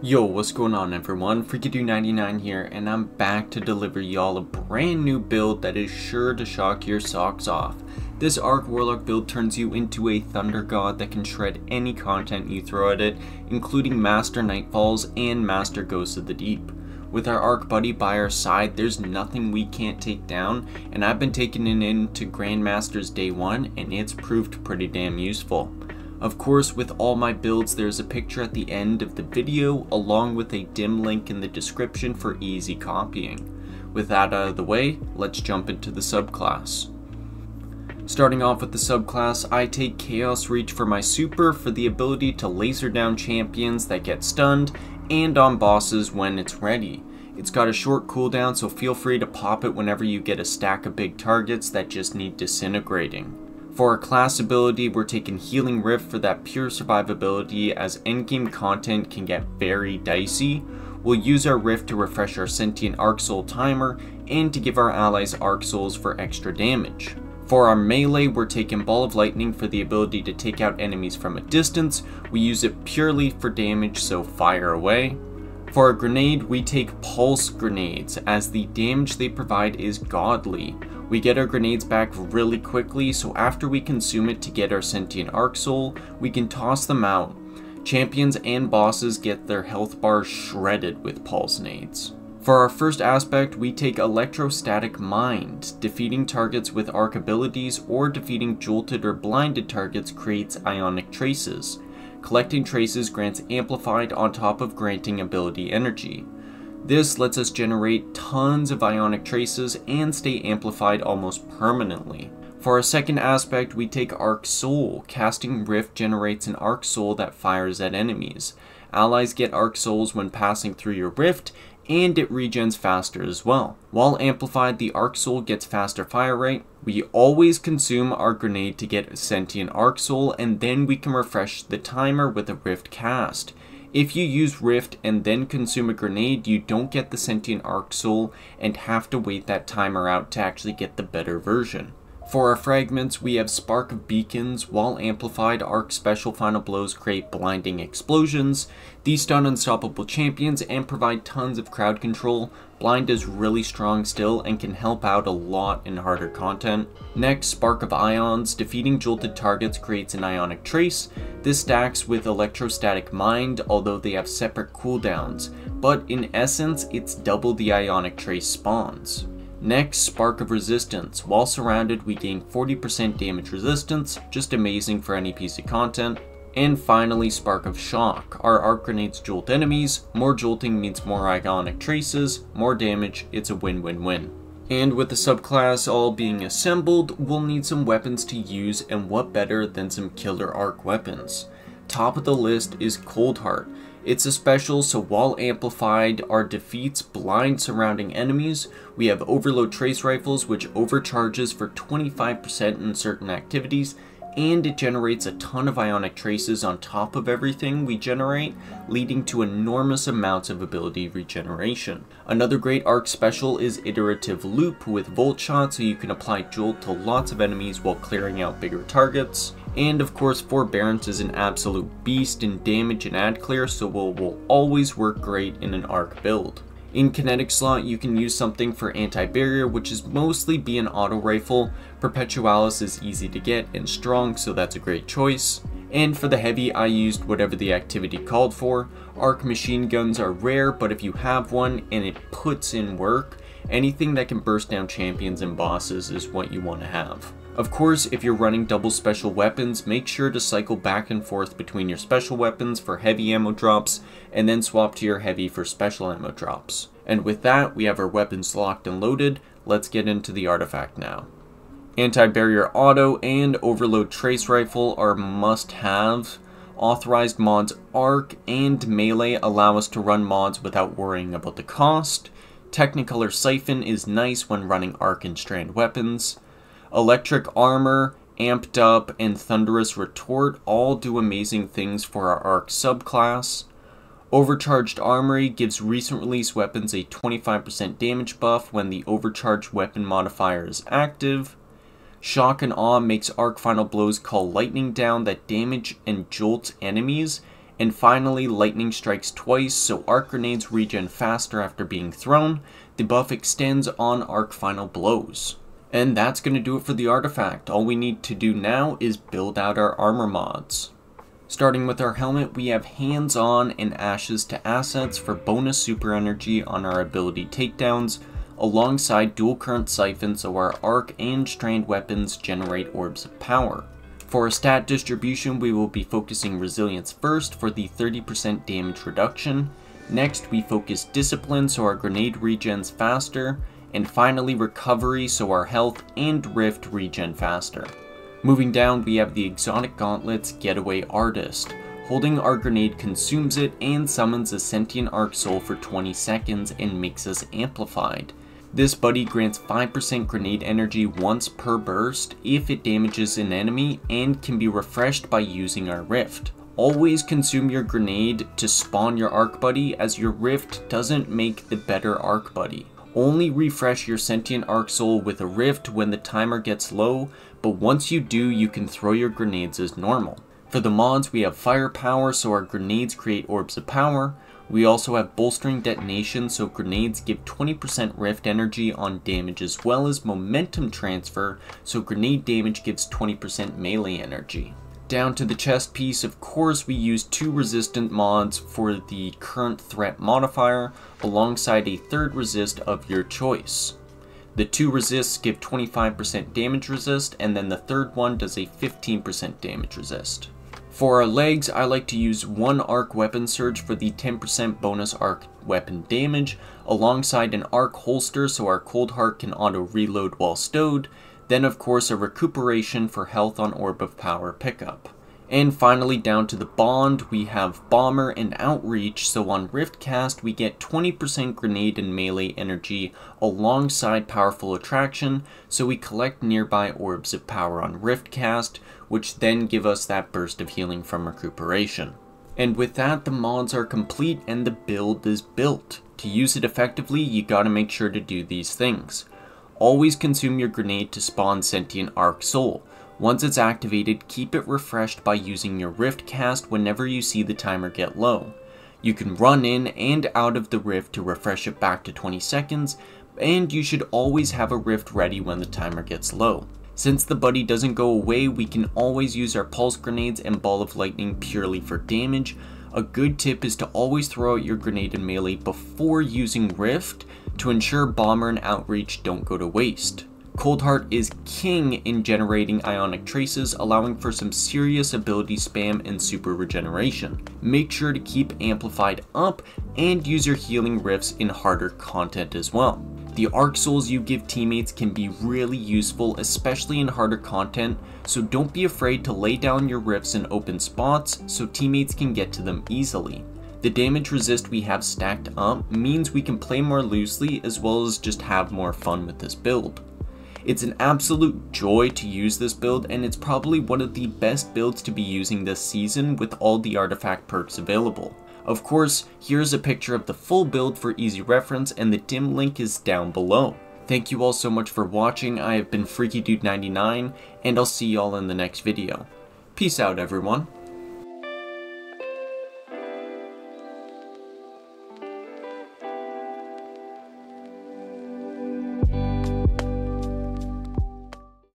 Yo, what's going on everyone? FreakyDude99 here, and I'm back to deliver y'all a brand new build that is sure to shock your socks off. This Arc Warlock build turns you into a Thunder God that can shred any content you throw at it, including Master Nightfalls and Master Ghosts of the Deep. With our Arc Buddy by our side, there's nothing we can't take down, and I've been taking it into Grandmasters Day 1, and it's proved pretty damn useful. Of course, with all my builds, there's a picture at the end of the video, along with a dim link in the description for easy copying. With that out of the way, let's jump into the subclass. Starting off with the subclass, I take Chaos Reach for my super for the ability to laser down champions that get stunned, and on bosses when it's ready. It's got a short cooldown, so feel free to pop it whenever you get a stack of big targets that just need disintegrating. For our class ability, we're taking Healing Rift for that pure survivability as endgame content can get very dicey. We'll use our Rift to refresh our Sentient Arc Soul timer and to give our allies Arc Souls for extra damage. For our melee, we're taking Ball of Lightning for the ability to take out enemies from a distance. We use it purely for damage, so fire away. For our grenade, we take Pulse Grenades, as the damage they provide is godly. We get our grenades back really quickly, so after we consume it to get our Sentient Arc Soul, we can toss them out. Champions and bosses get their health bars shredded with Pulse Nades. For our first aspect, we take Electrostatic Mind. Defeating targets with arc abilities or defeating jolted or blinded targets creates ionic traces. Collecting traces grants amplified on top of granting ability energy. This lets us generate tons of ionic traces and stay amplified almost permanently. For our second aspect, we take Arc Soul. Casting Rift generates an Arc Soul that fires at enemies. Allies get Arc Souls when passing through your Rift, and it regens faster as well. While amplified, the Arc Soul gets faster fire rate. We always consume our grenade to get a Sentient Arc Soul, and then we can refresh the timer with a Rift cast. If you use Rift and then consume a grenade, you don't get the Sentient Arc Soul and have to wait that timer out to actually get the better version. For our fragments, we have Spark of Beacons. While amplified, Arc Special Final Blows create blinding explosions. These stun unstoppable champions and provide tons of crowd control. Blind is really strong still and can help out a lot in harder content. Next, Spark of Ions. Defeating jolted targets creates an ionic trace. This stacks with Electrostatic Mind, although they have separate cooldowns. But in essence, it's double the ionic trace spawns. Next, Spark of Resistance. While surrounded, we gain 40% damage resistance, just amazing for any piece of content. And finally, Spark of Shock. Our arc grenades jolt enemies, more jolting means more ionic traces, more damage, it's a win-win-win. And with the subclass all being assembled, we'll need some weapons to use and what better than some killer arc weapons. Top of the list is Coldheart. It's a special, so while amplified, our defeats blind surrounding enemies. We have Overload Trace Rifles, which overcharges for 25% in certain activities, and it generates a ton of ionic traces on top of everything we generate, leading to enormous amounts of ability regeneration. Another great arc special is Iterative Loop with Volt Shot, so you can apply Jolt to lots of enemies while clearing out bigger targets. And of course, Forbearance is an absolute beast in damage and ad clear, so it will always work great in an arc build. In kinetic slot, you can use something for anti-barrier, which is mostly be an auto rifle. Perpetualis is easy to get and strong, so that's a great choice. And for the heavy, I used whatever the activity called for. Arc machine guns are rare, but if you have one and it puts in work, anything that can burst down champions and bosses is what you want to have. Of course, if you're running double special weapons, make sure to cycle back and forth between your special weapons for heavy ammo drops, and then swap to your heavy for special ammo drops. And with that, we have our weapons locked and loaded, let's get into the artifact now. Anti-barrier auto and overload trace rifle are must-have. Authorized mods arc and melee allow us to run mods without worrying about the cost. Technicolor siphon is nice when running arc and strand weapons. Electric Armor, Amped Up, and Thunderous Retort all do amazing things for our Arc subclass. Overcharged Armory gives recent release weapons a 25% damage buff when the overcharged weapon modifier is active. Shock and Awe makes Arc Final Blows call lightning down that damage and jolt enemies, And finally, lightning strikes twice, so arc grenades regen faster after being thrown. The buff extends on arc final blows. And that's going to do it for the artifact. All we need to do now is build out our armor mods. Starting with our helmet, we have Hands On and Ashes to Assets for bonus super energy on our ability takedowns, alongside dual current siphon so our arc and strand weapons generate orbs of power. For a stat distribution, we will be focusing resilience first for the 30% damage reduction. Next, we focus discipline so our grenade regens faster, and finally recovery so our health and rift regen faster. Moving down, we have the exotic gauntlets Getaway Artist. Holding our grenade consumes it and summons a sentient arc soul for 20 seconds and makes us amplified. This buddy grants 5% grenade energy once per burst if it damages an enemy and can be refreshed by using our rift. Always consume your grenade to spawn your arc buddy as your rift doesn't make the better arc buddy. Only refresh your sentient arc soul with a rift when the timer gets low, but once you do you can throw your grenades as normal. For the mods we have firepower so our grenades create orbs of power, we also have bolstering detonation so grenades give 20% rift energy on damage as well as momentum transfer so grenade damage gives 20% melee energy. Down to the chest piece, of course we use two resistant mods for the current threat modifier alongside a third resist of your choice. The two resists give 25% damage resist and then the third one does a 15% damage resist. For our legs, I like to use one arc weapon surge for the 10% bonus arc weapon damage, alongside an arc holster so our Coldheart can auto reload while stowed, then of course a recuperation for health on orb of power pickup. And finally down to the bond, we have Bomber and Outreach, so on Rift Cast we get 20% grenade and melee energy alongside Powerful Attraction, so we collect nearby orbs of power on Rift Cast, which then give us that burst of healing from recuperation. And with that, the mods are complete and the build is built. To use it effectively, you gotta make sure to do these things. Always consume your grenade to spawn Sentient Arc Soul. Once it's activated, keep it refreshed by using your Rift cast whenever you see the timer get low. You can run in and out of the Rift to refresh it back to 20 seconds, and you should always have a Rift ready when the timer gets low. Since the buddy doesn't go away, we can always use our pulse grenades and ball of lightning purely for damage. A good tip is to always throw out your grenade and melee before using Rift to ensure bomber and outreach don't go to waste. Coldheart is king in generating ionic traces, allowing for some serious ability spam and super regeneration. Make sure to keep amplified up and use your healing rifts in harder content as well. The arc souls you give teammates can be really useful, especially in harder content, so don't be afraid to lay down your rifts in open spots so teammates can get to them easily. The damage resist we have stacked up means we can play more loosely as well as just have more fun with this build. It's an absolute joy to use this build and it's probably one of the best builds to be using this season with all the artifact perks available. Of course, here's a picture of the full build for easy reference and the dim link is down below. Thank you all so much for watching, I have been FreakyDude99, and I'll see y'all in the next video. Peace out everyone.